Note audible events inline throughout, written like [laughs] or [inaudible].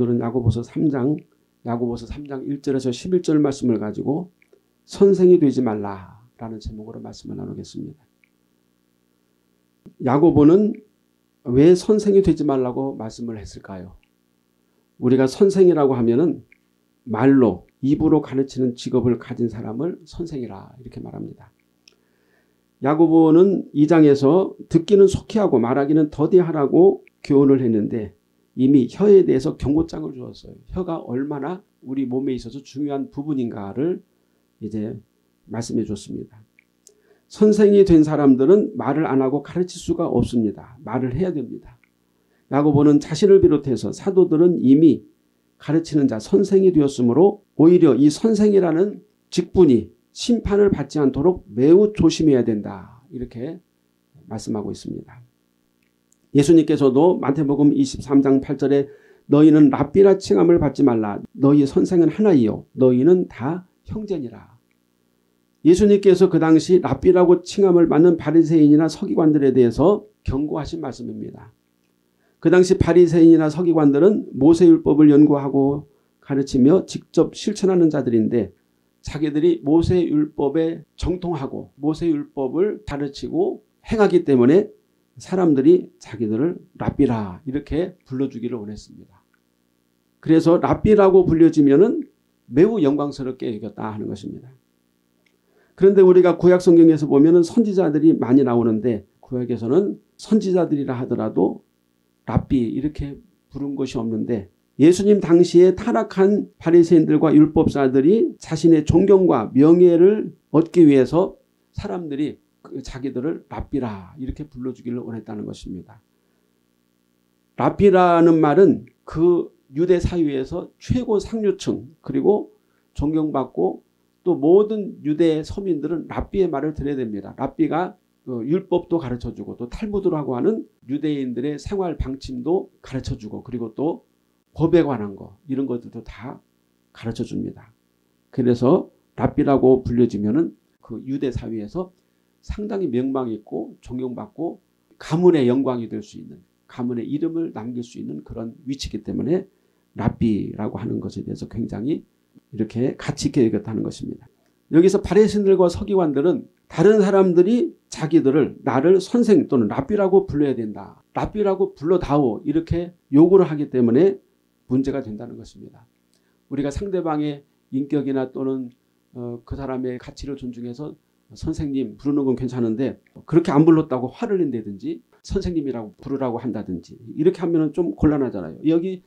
오늘은 야고보서 3장 야고보서 3장 1절에서 11절 말씀을 가지고 선생이 되지 말라라는 제목으로 말씀을 나누겠습니다. 야고보는 왜 선생이 되지 말라고 말씀을 했을까요? 우리가 선생이라고 하면은 말로 입으로 가르치는 직업을 가진 사람을 선생이라 이렇게 말합니다. 야고보는 2장에서 듣기는 속히 하고 말하기는 더디하라고 교훈을 했는데 이미 혀에 대해서 경고장을 주었어요. 혀가 얼마나 우리 몸에 있어서 중요한 부분인가를 이제 말씀해 줬습니다. 선생이 된 사람들은 말을 안 하고 가르칠 수가 없습니다. 말을 해야 됩니다. 야고보는 자신을 비롯해서 사도들은 이미 가르치는 자 선생이 되었으므로 오히려 이 선생이라는 직분이 심판을 받지 않도록 매우 조심해야 된다. 이렇게 말씀하고 있습니다. 예수님께서도 마태복음 23장 8절에 너희는 랍비라 칭함을 받지 말라. 너희 선생은 하나이요. 너희는 다 형제니라. 예수님께서 그 당시 랍비라고 칭함을 받는 바리새인이나 서기관들에 대해서 경고하신 말씀입니다. 그 당시 바리새인이나 서기관들은 모세율법을 연구하고 가르치며 직접 실천하는 자들인데 자기들이 모세율법에 정통하고 모세율법을 가르치고 행하기 때문에 사람들이 자기들을 랍비라 이렇게 불러주기를 원했습니다. 그래서 랍비라고 불려지면 매우 영광스럽게 여겼다 하는 것입니다. 그런데 우리가 구약 성경에서 보면 선지자들이 많이 나오는데 구약에서는 선지자들이라 하더라도 랍비 이렇게 부른 것이 없는데 예수님 당시에 타락한 바리새인들과 율법사들이 자신의 존경과 명예를 얻기 위해서 사람들이 그 자기들을 랍비라 이렇게 불러주기를 원했다는 것입니다. 랍비라는 말은 그 유대 사회에서 최고 상류층 그리고 존경받고 또 모든 유대 서민들은 랍비의 말을 들어야 됩니다. 랍비가 그 율법도 가르쳐주고 또 탈무드라고 하는 유대인들의 생활 방침도 가르쳐주고 그리고 또 법에 관한 거 이런 것들도 다 가르쳐줍니다. 그래서 랍비라고 불려지면은 그 유대 사회에서 상당히 명망 있고 존경받고 가문의 영광이 될 수 있는 가문의 이름을 남길 수 있는 그런 위치이기 때문에 랍비라고 하는 것에 대해서 굉장히 이렇게 가치 있게 여겼다는 것입니다. 여기서 바리새인들과 서기관들은 다른 사람들이 자기들을 나를 선생 또는 랍비라고 불러야 된다. 랍비라고 불러다오 이렇게 요구를 하기 때문에 문제가 된다는 것입니다. 우리가 상대방의 인격이나 또는 어, 그 사람의 가치를 존중해서 선생님 부르는 건 괜찮은데 그렇게 안 불렀다고 화를 낸다든지 선생님이라고 부르라고 한다든지 이렇게 하면 좀 곤란하잖아요. 여기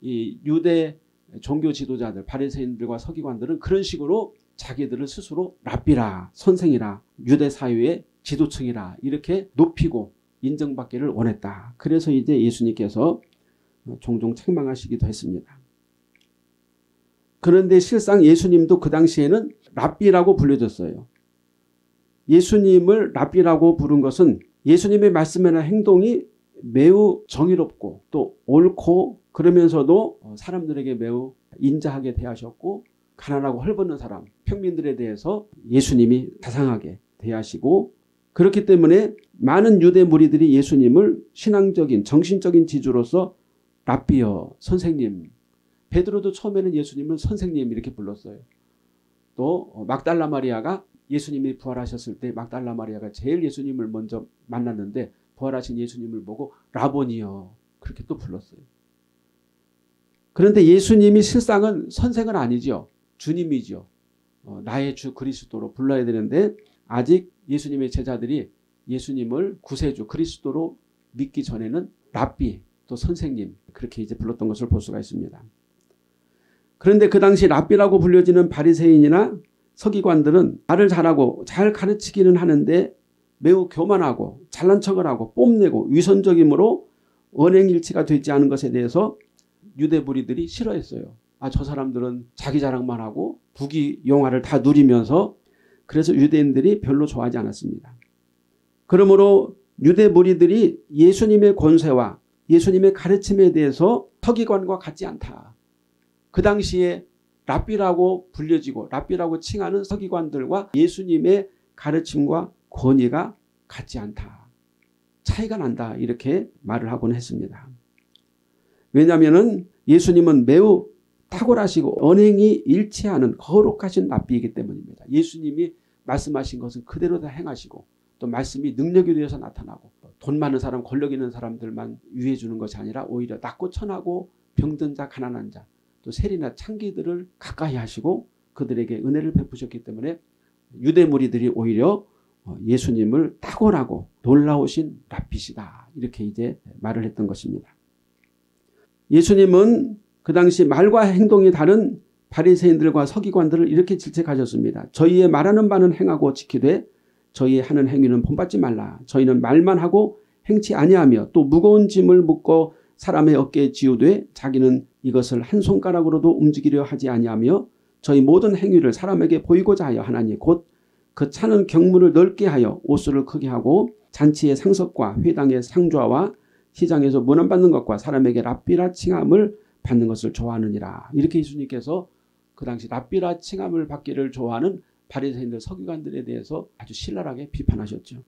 이 유대 종교 지도자들 바리새인들과 서기관들은 그런 식으로 자기들을 스스로 랍비라 선생이라 유대 사회의 지도층이라 이렇게 높이고 인정받기를 원했다. 그래서 이제 예수님께서 종종 책망하시기도 했습니다. 그런데 실상 예수님도 그 당시에는 랍비라고 불려졌어요. 예수님을 랍비라고 부른 것은 예수님의 말씀이나 행동이 매우 정의롭고 또 옳고 그러면서도 사람들에게 매우 인자하게 대하셨고 가난하고 헐벗는 사람 평민들에 대해서 예수님이 다상하게 대하시고 그렇기 때문에 많은 유대 무리들이 예수님을 신앙적인 정신적인 지주로서 랍비어 선생님 베드로도 처음에는 예수님을 선생님 이렇게 불렀어요. 또 막달라 마리아가 예수님이 부활하셨을 때 막달라 마리아가 제일 예수님을 먼저 만났는데 부활하신 예수님을 보고 라보니어 그렇게 또 불렀어요. 그런데 예수님이 실상은 선생은 아니죠. 주님이죠. 어, 나의 주 그리스도로 불러야 되는데 아직 예수님의 제자들이 예수님을 구세주 그리스도로 믿기 전에는 랍비 또 선생님 그렇게 이제 불렀던 것을 볼 수가 있습니다. 그런데 그 당시 랍비라고 불려지는 바리새인이나 서기관들은 말을 잘하고 잘 가르치기는 하는데 매우 교만하고 잘난 척을 하고 뽐내고 위선적이므로 언행일치가 되지 않은 것에 대해서 유대 무리들이 싫어했어요. 아, 저 사람들은 자기 자랑만 하고 부귀 영화를 다 누리면서 그래서 유대인들이 별로 좋아하지 않았습니다. 그러므로 유대 무리들이 예수님의 권세와 예수님의 가르침에 대해서 서기관과 같지 않다. 그 당시에 랍비라고 불려지고 랍비라고 칭하는 서기관들과 예수님의 가르침과 권위가 같지 않다. 차이가 난다. 이렇게 말을 하곤 했습니다. 왜냐하면 예수님은 매우 탁월하시고 언행이 일치하는 거룩하신 랍비이기 때문입니다. 예수님이 말씀하신 것은 그대로 다 행하시고 또 말씀이 능력에 대해서 나타나고 돈 많은 사람 권력 있는 사람들만 유해 주는 것이 아니라 오히려 낮고 천하고 병든 자 가난한 자 또 세리나 창기들을 가까이 하시고 그들에게 은혜를 베푸셨기 때문에 유대 무리들이 오히려 어, 예수님을 탁월하고 놀라우신 랍비시다 이렇게 이제 말을 했던 것입니다. 예수님은 그 당시 말과 행동이 다른 바리새인들과 서기관들을 이렇게 질책하셨습니다. 저희의 말하는 바는 행하고 지키되 저희의 하는 행위는 본받지 말라. 저희는 말만 하고 행치 아니하며 또 무거운 짐을 묶어 사람의 어깨에 지우되 자기는 이것을 한 손가락으로도 움직이려 하지 아니하며 저희 모든 행위를 사람에게 보이고자 하여 하나니 곧 그 차는 경문을 넓게 하여 옷수를 크게 하고 잔치의 상석과 회당의 상좌와 시장에서 문안받는 것과 사람에게 랍비라 칭함을 받는 것을 좋아하느니라. 이렇게 예수님께서 그 당시 랍비라 칭함을 받기를 좋아하는 바리새인들 서기관들에 대해서 아주 신랄하게 비판하셨죠.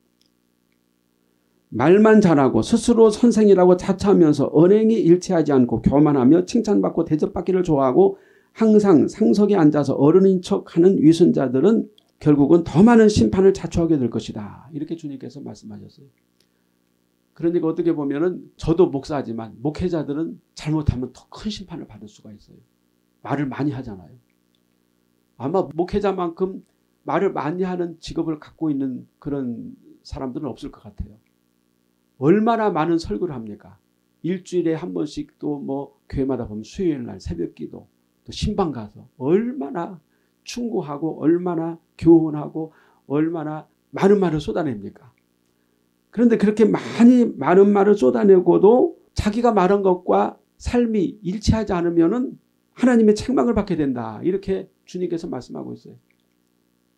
말만 잘하고 스스로 선생이라고 자처하면서 언행이 일치하지 않고 교만하며 칭찬받고 대접받기를 좋아하고 항상 상석에 앉아서 어른인 척하는 위선자들은 결국은 더 많은 심판을 자초하게 될 것이다. 이렇게 주님께서 말씀하셨어요. 그러니까 어떻게 보면은 저도 목사지만 목회자들은 잘못하면 더 큰 심판을 받을 수가 있어요. 말을 많이 하잖아요. 아마 목회자만큼 말을 많이 하는 직업을 갖고 있는 그런 사람들은 없을 것 같아요. 얼마나 많은 설교를 합니까? 일주일에 한 번씩 또 뭐 교회마다 보면 수요일 날 새벽 기도 또 신방 가서 얼마나 충고하고 얼마나 교훈하고 얼마나 많은 말을 쏟아냅니까? 그런데 그렇게 많이 많은 말을 쏟아내고도 자기가 말한 것과 삶이 일치하지 않으면 하나님의 책망을 받게 된다. 이렇게 주님께서 말씀하고 있어요.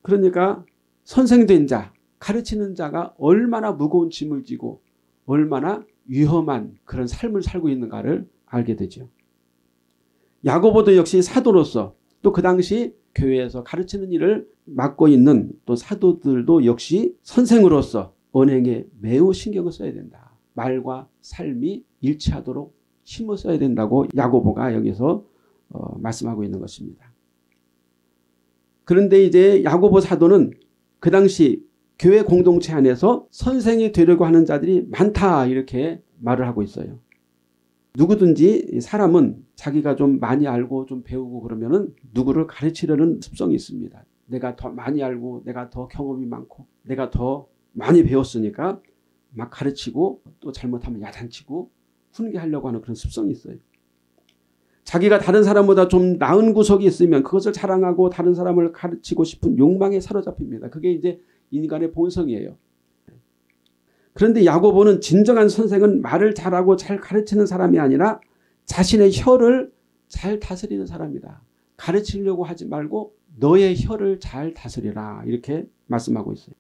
그러니까 선생된 자, 가르치는 자가 얼마나 무거운 짐을 지고 얼마나 위험한 그런 삶을 살고 있는가를 알게 되죠. 야고보도 역시 사도로서 또 그 당시 교회에서 가르치는 일을 맡고 있는 또 사도들도 역시 선생으로서 언행에 매우 신경을 써야 된다. 말과 삶이 일치하도록 힘을 써야 된다고 야고보가 여기서 어, 말씀하고 있는 것입니다. 그런데 이제 야고보 사도는 그 당시 교회 공동체 안에서 선생이 되려고 하는 자들이 많다 이렇게 말을 하고 있어요. 누구든지 사람은 자기가 좀 많이 알고 좀 배우고 그러면은 누구를 가르치려는 습성이 있습니다. 내가 더 많이 알고 내가 더 경험이 많고 내가 더 많이 배웠으니까 막 가르치고 또 잘못하면 야단치고 훈계하려고 하는 그런 습성이 있어요. 자기가 다른 사람보다 좀 나은 구석이 있으면 그것을 자랑하고 다른 사람을 가르치고 싶은 욕망에 사로잡힙니다. 그게 이제 인간의 본성이에요. 그런데 야고보는 진정한 선생은 말을 잘하고 잘 가르치는 사람이 아니라 자신의 혀를 잘 다스리는 사람이다. 가르치려고 하지 말고 너의 혀를 잘 다스리라 이렇게 말씀하고 있어요.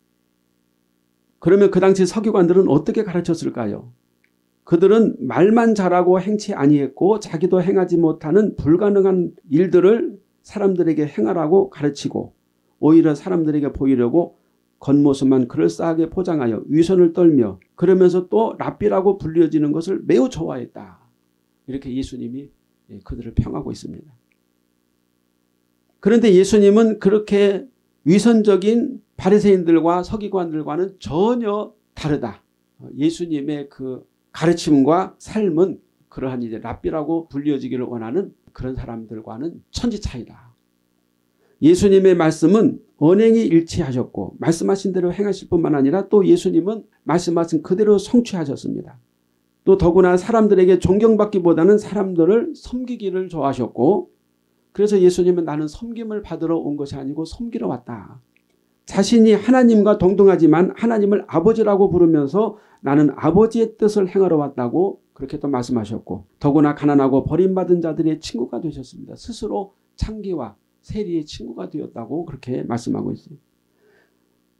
그러면 그 당시 서기관들은 어떻게 가르쳤을까요? 그들은 말만 잘하고 행치 아니했고 자기도 행하지 못하는 불가능한 일들을 사람들에게 행하라고 가르치고 오히려 사람들에게 보이려고 겉모습만 그럴싸하게 포장하여 위선을 떨며 그러면서 또 랍비라고 불려지는 것을 매우 좋아했다. 이렇게 예수님이 예, 그들을 평하고 있습니다. 그런데 예수님은 그렇게 위선적인 바리새인들과 서기관들과는 전혀 다르다. 예수님의 그 가르침과 삶은 그러한 이제 랍비라고 불려지기를 원하는 그런 사람들과는 천지 차이다. 예수님의 말씀은 언행이 일치하셨고 말씀하신 대로 행하실 뿐만 아니라 또 예수님은 말씀하신 그대로 성취하셨습니다. 또 더구나 사람들에게 존경받기보다는 사람들을 섬기기를 좋아하셨고 그래서 예수님은 나는 섬김을 받으러 온 것이 아니고 섬기러 왔다. 자신이 하나님과 동등하지만 하나님을 아버지라고 부르면서 나는 아버지의 뜻을 행하러 왔다고 그렇게 또 말씀하셨고 더구나 가난하고 버림받은 자들의 친구가 되셨습니다. 스스로 창기와 세리의 친구가 되었다고 그렇게 말씀하고 있어요.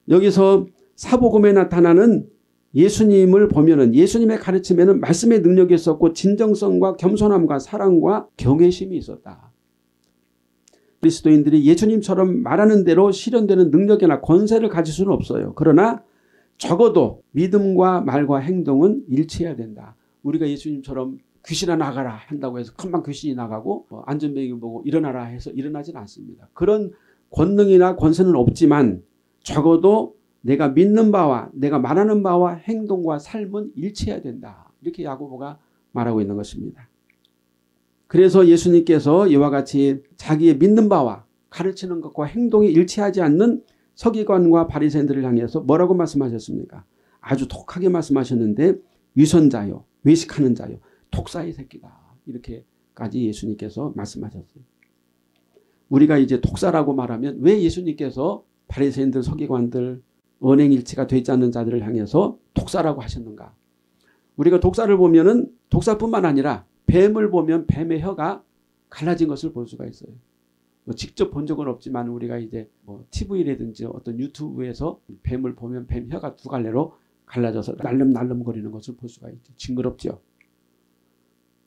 여기서 사복음에 나타나는 예수님을 보면은 예수님의 가르침에는 말씀의 능력이 있었고 진정성과 겸손함과 사랑과 경외심이 있었다. 그리스도인들이 예수님처럼 말하는 대로 실현되는 능력이나 권세를 가질 수는 없어요. 그러나 적어도 믿음과 말과 행동은 일치해야 된다. 우리가 예수님처럼 귀신아 나가라 한다고 해서 금방 귀신이 나가고 뭐 안전뱅이 보고 일어나라 해서 일어나진 않습니다. 그런 권능이나 권세는 없지만 적어도 내가 믿는 바와 내가 말하는 바와 행동과 삶은 일치해야 된다. 이렇게 야고보가 말하고 있는 것입니다. 그래서 예수님께서 이와 같이 자기의 믿는 바와 가르치는 것과 행동이 일치하지 않는 서기관과 바리새인들을 향해서 뭐라고 말씀하셨습니까? 아주 독하게 말씀하셨는데 위선자요, 외식하는 자요, 독사의 새끼다. 이렇게까지 예수님께서 말씀하셨어요. 우리가 이제 독사라고 말하면 왜 예수님께서 바리새인들, 서기관들, 언행일치가 되지 않는 자들을 향해서 독사라고 하셨는가? 우리가 독사를 보면은 독사뿐만 아니라 뱀을 보면 뱀의 혀가 갈라진 것을 볼 수가 있어요. 뭐 직접 본 적은 없지만 우리가 이제 뭐 TV라든지 어떤 유튜브에서 뱀을 보면 뱀 혀가 두 갈래로 갈라져서 날름날름 거리는 것을 볼 수가 있죠. 징그럽죠.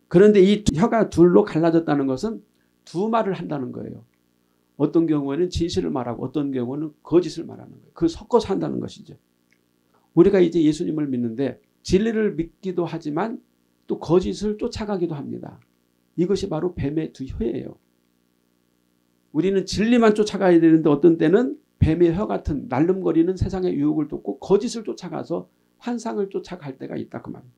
그런데 이 혀가 둘로 갈라졌다는 것은 두 말을 한다는 거예요. 어떤 경우에는 진실을 말하고 어떤 경우는 거짓을 말하는 거예요. 그 섞어서 한다는 것이죠. 우리가 이제 예수님을 믿는데 진리를 믿기도 하지만 또 거짓을 쫓아가기도 합니다. 이것이 바로 뱀의 두 혀예요. 우리는 진리만 쫓아가야 되는데 어떤 때는 뱀의 혀 같은 날름거리는 세상의 유혹을 쫓고 거짓을 쫓아가서 환상을 쫓아갈 때가 있다 그 말입니다.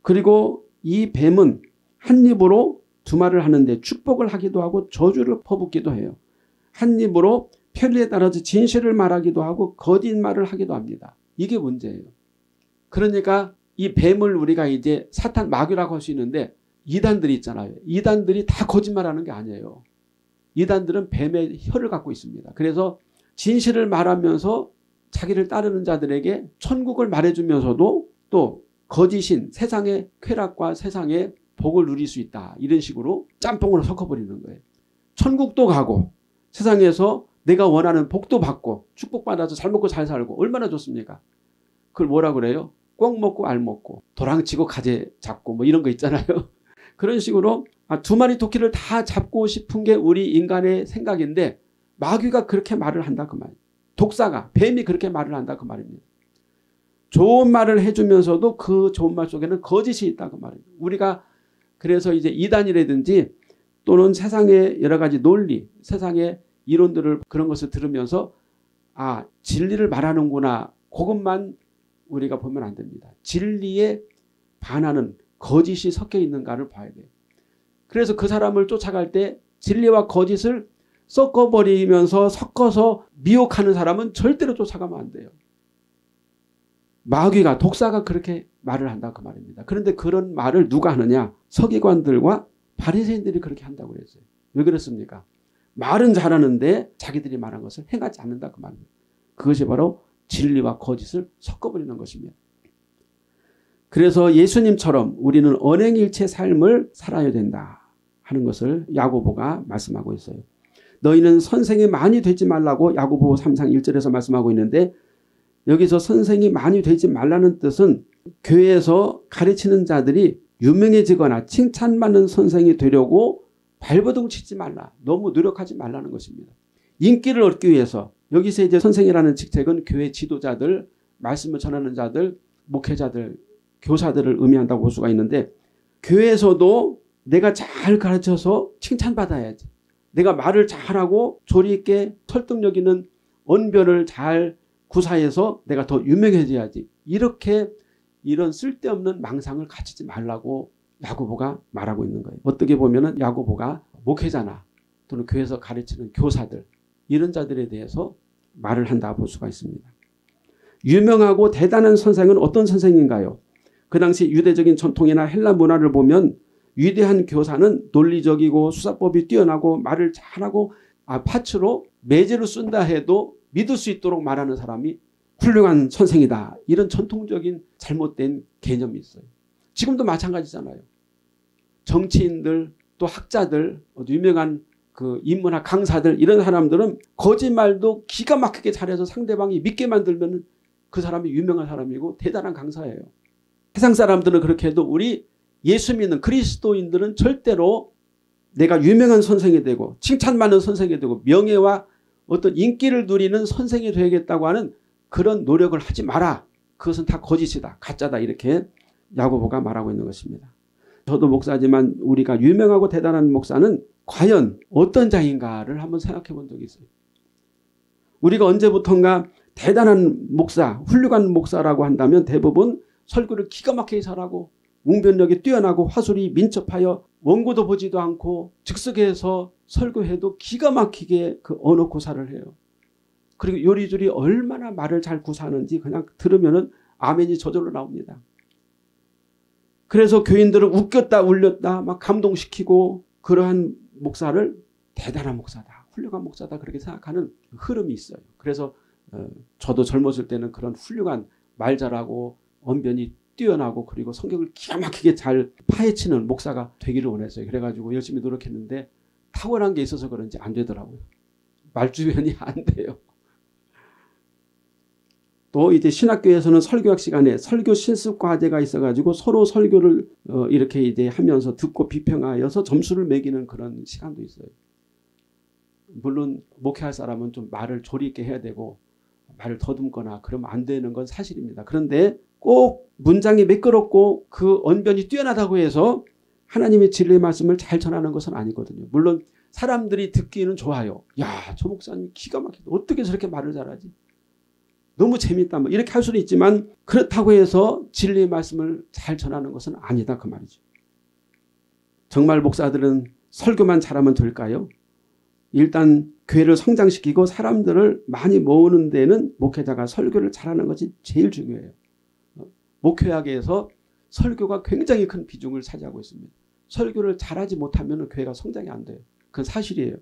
그리고 이 뱀은 한 입으로 두 말을 하는데 축복을 하기도 하고 저주를 퍼붓기도 해요. 한 입으로 편리에 따라서 진실을 말하기도 하고 거짓말을 하기도 합니다. 이게 문제예요. 그러니까 이 뱀을 우리가 이제 사탄 마귀라고 할 수 있는데 이단들이 있잖아요. 이단들이 다 거짓말하는 게 아니에요. 이단들은 뱀의 혀를 갖고 있습니다. 그래서 진실을 말하면서 자기를 따르는 자들에게 천국을 말해주면서도 또 거짓인 세상의 쾌락과 세상의 복을 누릴 수 있다. 이런 식으로 짬뽕으로 섞어버리는 거예요. 천국도 가고 세상에서 내가 원하는 복도 받고 축복받아서 잘 먹고 잘 살고 얼마나 좋습니까? 그걸 뭐라 그래요? 꼭 먹고 알 먹고 도랑치고 가재 잡고 뭐 이런 거 있잖아요. [laughs] 그런 식으로 아, 두 마리 토끼를 다 잡고 싶은 게 우리 인간의 생각인데 마귀가 그렇게 말을 한다 그 말. 독사가 뱀이 그렇게 말을 한다 그 말입니다. 좋은 말을 해주면서도 그 좋은 말 속에는 거짓이 있다 그 말입니다. 우리가 그래서 이제 이단이라든지 또는 세상의 여러 가지 논리, 세상의 이론들을 그런 것을 들으면서 아 진리를 말하는구나 그것만 우리가 보면 안 됩니다. 진리에 반하는 거짓이 섞여 있는가를 봐야 돼요. 그래서 그 사람을 쫓아갈 때 진리와 거짓을 섞어버리면서 섞어서 미혹하는 사람은 절대로 쫓아가면 안 돼요. 마귀가 독사가 그렇게 말을 한다 그 말입니다. 그런데 그런 말을 누가 하느냐? 서기관들과 바리새인들이 그렇게 한다고 그랬어요. 왜 그렇습니까? 말은 잘하는데 자기들이 말한 것을 행하지 않는다 그 말입니다. 그것이 바로 진리와 거짓을 섞어버리는 것입니다. 그래서 예수님처럼 우리는 언행일체 삶을 살아야 된다 하는 것을 야고보가 말씀하고 있어요. 너희는 선생이 많이 되지 말라고 야고보 3장 1절에서 말씀하고 있는데 여기서 선생이 많이 되지 말라는 뜻은 교회에서 가르치는 자들이 유명해지거나 칭찬받는 선생이 되려고 발버둥 치지 말라. 너무 노력하지 말라는 것입니다. 인기를 얻기 위해서 여기서 이제 선생이라는 직책은 교회 지도자들, 말씀을 전하는 자들, 목회자들, 교사들을 의미한다고 볼 수가 있는데 교회에서도 내가 잘 가르쳐서 칭찬받아야지. 내가 말을 잘하고 조리 있게 설득력 있는 언변을 잘 구사해서 내가 더 유명해져야지. 이렇게 이런 쓸데없는 망상을 가지지 말라고 야고보가 말하고 있는 거예요. 어떻게 보면 야고보가 목회자나 또는 교회에서 가르치는 교사들 이런 자들에 대해서 말을 한다 볼 수가 있습니다. 유명하고 대단한 선생은 어떤 선생인가요? 그 당시 유대적인 전통이나 헬라 문화를 보면 위대한 교사는 논리적이고 수사법이 뛰어나고 말을 잘하고 아, 파츠로 매제로 쓴다 해도 믿을 수 있도록 말하는 사람이 훌륭한 선생이다. 이런 전통적인 잘못된 개념이 있어요. 지금도 마찬가지잖아요. 정치인들 또 학자들 유명한 그 인문학 강사들 이런 사람들은 거짓말도 기가 막히게 잘해서 상대방이 믿게 만들면 그 사람이 유명한 사람이고 대단한 강사예요. 세상 사람들은 그렇게 해도 우리 예수 믿는 그리스도인들은 절대로 내가 유명한 선생이 되고 칭찬받는 선생이 되고 명예와 어떤 인기를 누리는 선생이 되겠다고 하는 그런 노력을 하지 마라. 그것은 다 거짓이다. 가짜다. 이렇게 야고보가 말하고 있는 것입니다. 저도 목사지만 우리가 유명하고 대단한 목사는 과연 어떤 자인가를 한번 생각해 본 적이 있어요. 우리가 언제부턴가 대단한 목사, 훌륭한 목사라고 한다면 대부분 설교를 기가 막히게 잘하고 웅변력이 뛰어나고 화술이 민첩하여 원고도 보지도 않고 즉석에서 설교해도 기가 막히게 그 언어 구사를 해요. 그리고 요리조리 얼마나 말을 잘 구사하는지 그냥 들으면은 아멘이 저절로 나옵니다. 그래서 교인들은 웃겼다 울렸다 막 감동시키고 그러한 목사를 대단한 목사다. 훌륭한 목사다. 그렇게 생각하는 흐름이 있어요. 그래서 어, 저도 젊었을 때는 그런 훌륭한 말 잘하고 언변이 뛰어나고 그리고 성경을 기가 막히게 잘 파헤치는 목사가 되기를 원했어요. 그래가지고 열심히 노력했는데 탁월한 게 있어서 그런지 안 되더라고요. 말주변이 [laughs] 안 돼요. 또 이제 신학교에서는 설교학 시간에 설교 실습 과제가 있어가지고 서로 설교를 어 이렇게 이제 하면서 듣고 비평하여서 점수를 매기는 그런 시간도 있어요. 물론 목회할 사람은 좀 말을 조리 있게 해야 되고 말을 더듬거나 그러면 안 되는 건 사실입니다. 그런데 꼭 문장이 매끄럽고 그 언변이 뛰어나다고 해서 하나님의 진리의 말씀을 잘 전하는 것은 아니거든요. 물론 사람들이 듣기는 좋아요. 야, 저 목사님 기가 막히다. 어떻게 저렇게 말을 잘하지? 너무 재밌다. 뭐 이렇게 할 수는 있지만 그렇다고 해서 진리의 말씀을 잘 전하는 것은 아니다. 그 말이죠. 정말 목사들은 설교만 잘하면 될까요? 일단 교회를 성장시키고 사람들을 많이 모으는 데는 목회자가 설교를 잘하는 것이 제일 중요해요. 목회학에서 설교가 굉장히 큰 비중을 차지하고 있습니다. 설교를 잘하지 못하면 교회가 성장이 안 돼요. 그건 사실이에요.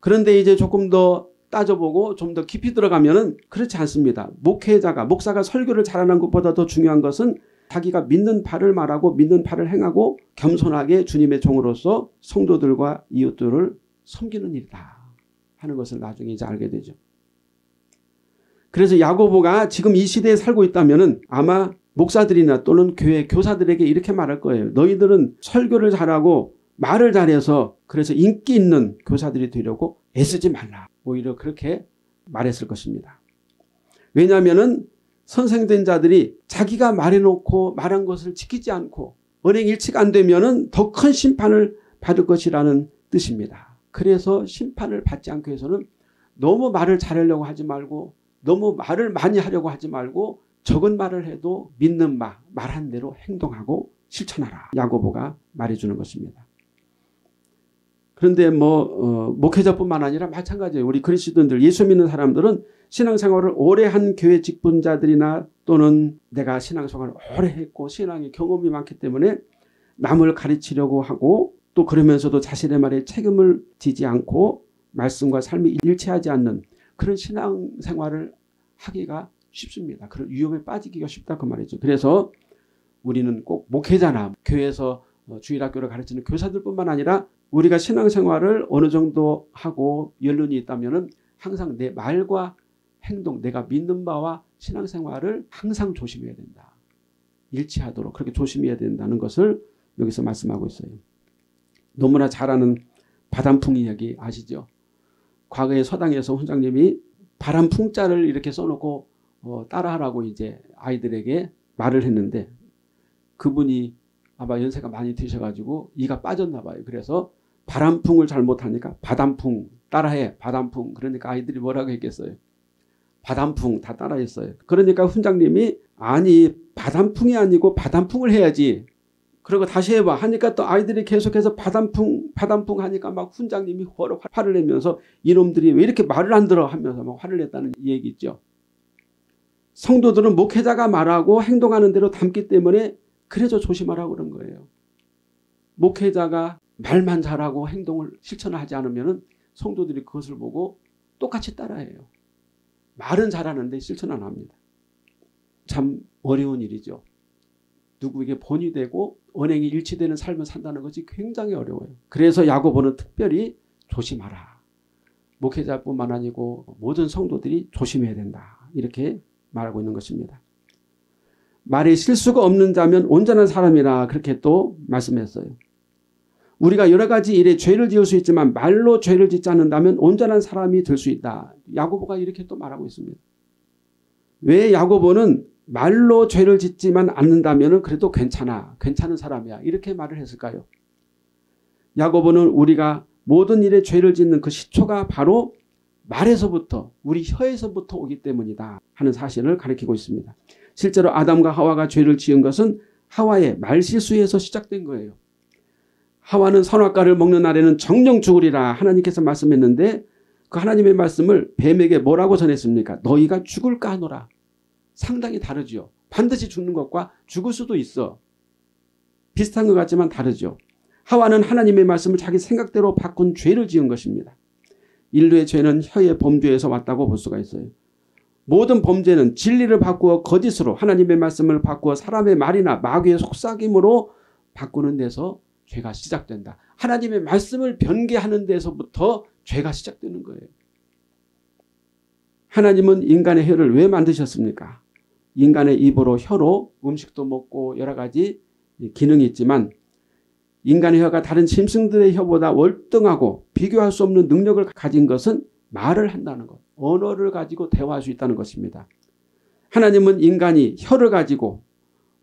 그런데 이제 조금 더 따져보고 좀 더 깊이 들어가면은 그렇지 않습니다. 목회자가 목사가 설교를 잘하는 것보다 더 중요한 것은 자기가 믿는 바를 말하고 믿는 바를 행하고 겸손하게 주님의 종으로서 성도들과 이웃들을 섬기는 일이다 하는 것을 나중에 이제 알게 되죠. 그래서 야고보가 지금 이 시대에 살고 있다면은 아마 목사들이나 또는 교회 교사들에게 이렇게 말할 거예요. 너희들은 설교를 잘하고 말을 잘해서 그래서 인기 있는 교사들이 되려고 애쓰지 말라. 오히려 그렇게 말했을 것입니다. 왜냐하면 선생된 자들이 자기가 말해놓고 말한 것을 지키지 않고 언행 일치가 안 되면 더큰 심판을 받을 것이라는 뜻입니다. 그래서 심판을 받지 않기 위해서는 너무 말을 잘하려고 하지 말고 너무 말을 많이 하려고 하지 말고 적은 말을 해도 믿는 바 말한 대로 행동하고 실천하라. 야고보가 말해주는 것입니다. 그런데 뭐 어, 목회자뿐만 아니라 마찬가지예요. 우리 그리스도인들 예수 믿는 사람들은 신앙생활을 오래 한 교회 직분자들이나 또는 내가 신앙생활을 오래 했고 신앙의 경험이 많기 때문에 남을 가르치려고 하고 또 그러면서도 자신의 말에 책임을 지지 않고 말씀과 삶이 일치하지 않는 그런 신앙 생활을 하기가 쉽습니다. 그런 위험에 빠지기가 쉽다 그 말이죠. 그래서 우리는 꼭 목회자나 교회에서 어, 주일학교를 가르치는 교사들뿐만 아니라 우리가 신앙생활을 어느 정도 하고 연륜이 있다면 항상 내 말과 행동, 내가 믿는 바와 신앙생활을 항상 조심해야 된다. 일치하도록 그렇게 조심해야 된다는 것을 여기서 말씀하고 있어요. 너무나 잘 아는 바람풍 이야기 아시죠? 과거에 서당에서 훈장님이 바람 풍자를 이렇게 써놓고 어, 따라하라고 이제 아이들에게 말을 했는데 그분이 아마 연세가 많이 드셔가지고 이가 빠졌나 봐요. 그래서 바람풍을 잘못하니까 바람풍 따라해 바람풍 그러니까 아이들이 뭐라고 했겠어요. 바람풍 다 따라했어요. 그러니까 훈장님이 아니 바람풍이 아니고 바람풍을 해야지. 그리고 다시 해봐 하니까 또 아이들이 계속해서 바람풍 바람풍 하니까 막 훈장님이 화를 내면서 이놈들이 왜 이렇게 말을 안 들어 하면서 막 화를 냈다는 얘기 있죠. 성도들은 목회자가 말하고 행동하는 대로 담기 때문에 그래서 조심하라고 그런 거예요. 목회자가 말만 잘하고 행동을 실천을 하지 않으면 성도들이 그것을 보고 똑같이 따라해요. 말은 잘하는데 실천 안 합니다. 참 어려운 일이죠. 누구에게 본이 되고 언행이 일치되는 삶을 산다는 것이 굉장히 어려워요. 그래서 야고보는 특별히 조심하라. 목회자뿐만 아니고 모든 성도들이 조심해야 된다. 이렇게 말하고 있는 것입니다. 말에 실수가 없는 자면 온전한 사람이라 그렇게 또 말씀했어요. 우리가 여러 가지 일에 죄를 지을 수 있지만 말로 죄를 짓지 않는다면 온전한 사람이 될 수 있다. 야고보가 이렇게 또 말하고 있습니다. 왜 야고보는 말로 죄를 짓지만 않는다면 그래도 괜찮아. 괜찮은 사람이야. 이렇게 말을 했을까요? 야고보는 우리가 모든 일에 죄를 짓는 그 시초가 바로 말에서부터 우리 혀에서부터 오기 때문이다 하는 사실을 가리키고 있습니다. 실제로 아담과 하와가 죄를 지은 것은 하와의 말 실수에서 시작된 거예요. 하와는 선악과를 먹는 날에는 정령 죽으리라 하나님께서 말씀했는데 그 하나님의 말씀을 뱀에게 뭐라고 전했습니까? 너희가 죽을까 하노라. 상당히 다르죠. 반드시 죽는 것과 죽을 수도 있어. 비슷한 것 같지만 다르죠. 하와는 하나님의 말씀을 자기 생각대로 바꾼 죄를 지은 것입니다. 인류의 죄는 혀의 범죄에서 왔다고 볼 수가 있어요. 모든 범죄는 진리를 바꾸어 거짓으로 하나님의 말씀을 바꾸어 사람의 말이나 마귀의 속삭임으로 바꾸는 데서 죄가 시작된다. 하나님의 말씀을 변개하는 데서부터 죄가 시작되는 거예요. 하나님은 인간의 혀를 왜 만드셨습니까? 인간의 입으로 혀로 음식도 먹고 여러 가지 기능이 있지만 인간의 혀가 다른 짐승들의 혀보다 월등하고 비교할 수 없는 능력을 가진 것은 말을 한다는 것, 언어를 가지고 대화할 수 있다는 것입니다. 하나님은 인간이 혀를 가지고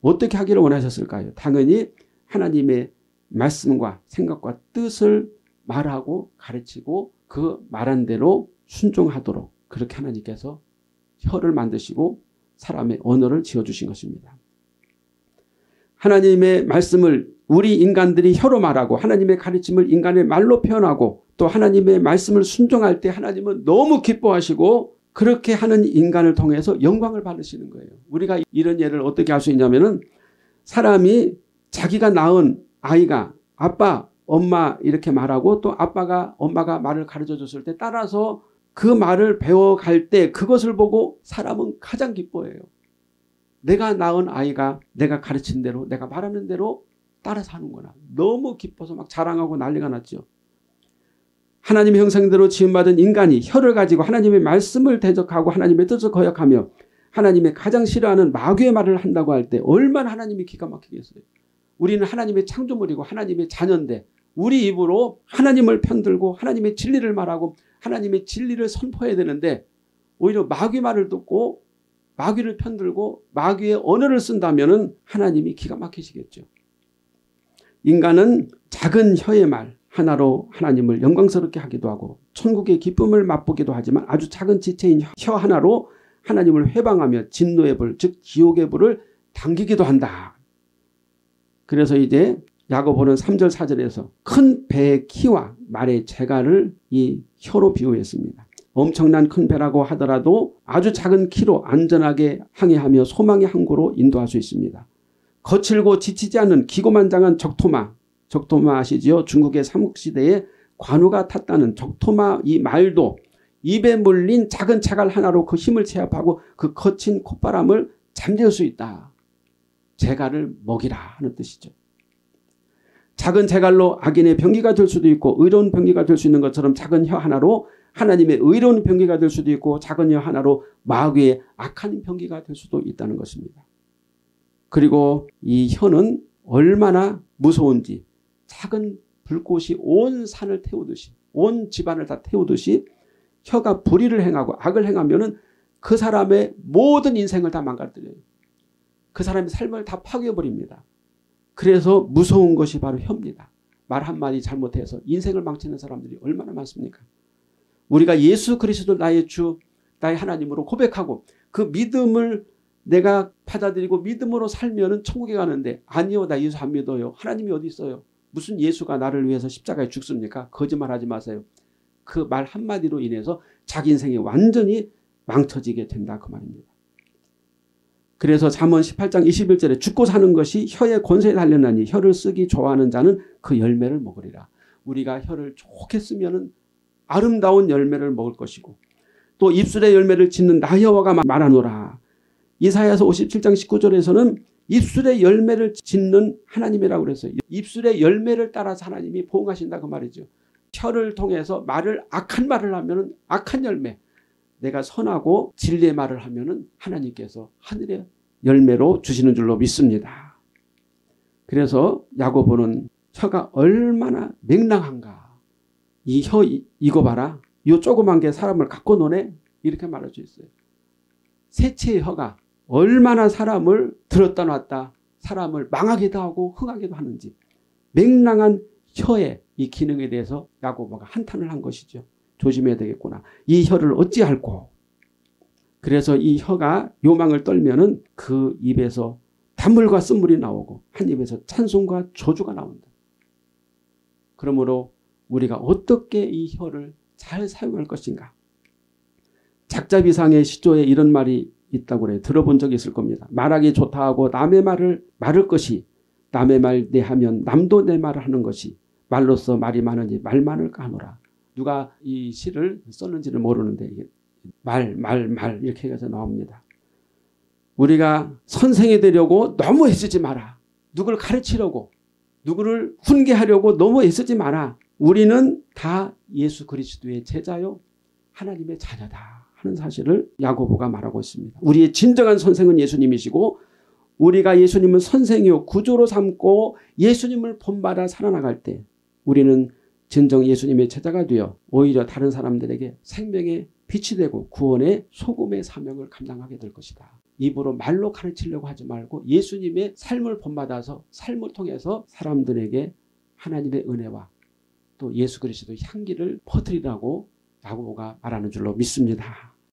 어떻게 하기를 원하셨을까요? 당연히 하나님의 말씀과 생각과 뜻을 말하고 가르치고 그 말한 대로 순종하도록 그렇게 하나님께서 혀를 만드시고 사람의 언어를 지어주신 것입니다. 하나님의 말씀을 우리 인간들이 혀로 말하고 하나님의 가르침을 인간의 말로 표현하고 또 하나님의 말씀을 순종할 때 하나님은 너무 기뻐하시고 그렇게 하는 인간을 통해서 영광을 받으시는 거예요. 우리가 이런 예를 어떻게 할 수 있냐면은 사람이 자기가 낳은 아이가 아빠, 엄마 이렇게 말하고 또 아빠가 엄마가 말을 가르쳐 줬을 때 따라서 그 말을 배워갈 때 그것을 보고 사람은 가장 기뻐해요. 내가 낳은 아이가 내가 가르친 대로 내가 말하는 대로 따라 사는구나. 너무 기뻐서 막 자랑하고 난리가 났죠. 하나님의 형상대로 지음받은 인간이 혀를 가지고 하나님의 말씀을 대적하고 하나님의 뜻을 거역하며 하나님의 가장 싫어하는 마귀의 말을 한다고 할 때 얼마나 하나님이 기가 막히겠어요. 우리는 하나님의 창조물이고 하나님의 자녀인데 우리 입으로 하나님을 편들고 하나님의 진리를 말하고 하나님의 진리를 선포해야 되는데 오히려 마귀 말을 듣고 마귀를 편들고 마귀의 언어를 쓴다면 하나님이 기가 막히시겠죠. 인간은 작은 혀의 말 하나로 하나님을 영광스럽게 하기도 하고 천국의 기쁨을 맛보기도 하지만 아주 작은 지체인 혀 하나로 하나님을 회방하며 진노의 불, 즉 지옥의 불을 당기기도 한다. 그래서 이제 야고보는 3절 4절에서 큰 배의 키와 말의 재갈을 이 혀로 비유했습니다. 엄청난 큰 배라고 하더라도 아주 작은 키로 안전하게 항해하며 소망의 항구로 인도할 수 있습니다. 거칠고 지치지 않는 기고만장한 적토마, 적토마 아시지요? 중국의 삼국시대에 관우가 탔다는 적토마 이 말도 입에 물린 작은 차갈 하나로 그 힘을 체합하고 그 거친 콧바람을 잠재울 수 있다. 재갈을 먹이라 하는 뜻이죠. 작은 재갈로 악인의 병기가 될 수도 있고 의로운 병기가 될 수 있는 것처럼 작은 혀 하나로 하나님의 의로운 병기가 될 수도 있고 작은 혀 하나로 마귀의 악한 병기가 될 수도 있다는 것입니다. 그리고 이 혀는 얼마나 무서운지 작은 불꽃이 온 산을 태우듯이 온 집안을 다 태우듯이 혀가 불의를 행하고 악을 행하면 그 사람의 모든 인생을 다 망가뜨려요. 그 사람의 삶을 다 파괴해버립니다. 그래서 무서운 것이 바로 혀입니다. 말 한마디 잘못해서 인생을 망치는 사람들이 얼마나 많습니까? 우리가 예수 그리스도 나의 주, 나의 하나님으로 고백하고 그 믿음을 내가 받아들이고 믿음으로 살면 천국에 가는데 아니요 나 예수 안 믿어요. 하나님이 어디 있어요. 무슨 예수가 나를 위해서 십자가에 죽습니까? 거짓말하지 마세요. 그 말 한마디로 인해서 자기 인생이 완전히 망쳐지게 된다 그 말입니다. 그래서 잠언 18장 21절에 죽고 사는 것이 혀의 권세에 달렸나니 혀를 쓰기 좋아하는 자는 그 열매를 먹으리라. 우리가 혀를 좋게 쓰면 아름다운 열매를 먹을 것이고 또 입술의 열매를 짓는 나여와가 말하노라. 이사야서 57장 19절에서는 입술의 열매를 짓는 하나님이라고 그랬어요. 입술의 열매를 따라서 하나님이 보응하신다 그 말이죠. 혀를 통해서 말을 악한 말을 하면 악한 열매 내가 선하고 진리의 말을 하면 하나님께서 하늘의 열매로 주시는 줄로 믿습니다. 그래서 야고보는 혀가 얼마나 맹랑한가. 이 혀 이거 봐라. 이 조그만 게 사람을 갖고 노네. 이렇게 말할 수 있어요. 새치의 혀가 얼마나 사람을 들었다 놨다 사람을 망하기도 하고 흥하기도 하는지 맹랑한 혀의 이 기능에 대해서 야고보가 한탄을 한 것이죠. 조심해야 되겠구나. 이 혀를 어찌 할꼬. 그래서 이 혀가 요망을 떨면은 그 입에서 단물과 쓴물이 나오고 한 입에서 찬송과 저주가 나온다. 그러므로 우리가 어떻게 이 혀를 잘 사용할 것인가. 작자비상의 시조에 이런 말이 있다고 그래요. 들어본 적이 있을 겁니다. 말하기 좋다 하고 남의 말을 말을 것이 남의 말 내하면 남도 내 말을 하는 것이 말로써 말이 많으니 말 많을까 하노라. 누가 이 시를 썼는지를 모르는데 말, 말, 말 이렇게 해서 나옵니다. 우리가 선생이 되려고 너무 애쓰지 마라. 누구를 가르치려고 누구를 훈계하려고 너무 애쓰지 마라. 우리는 다 예수 그리스도의 제자요 하나님의 자녀다 하는 사실을 야고보가 말하고 있습니다. 우리의 진정한 선생은 예수님이시고 우리가 예수님을 선생이요 구조로 삼고 예수님을 본받아 살아나갈 때 우리는 진정 예수님의 제자가 되어 오히려 다른 사람들에게 생명의 빛이 되고 구원의 소금의 사명을 감당하게 될 것이다. 입으로 말로 가르치려고 하지 말고 예수님의 삶을 본받아서 삶을 통해서 사람들에게 하나님의 은혜와 또 예수 그리스도의 향기를 퍼뜨리라고 야고보가 말하는 줄로 믿습니다.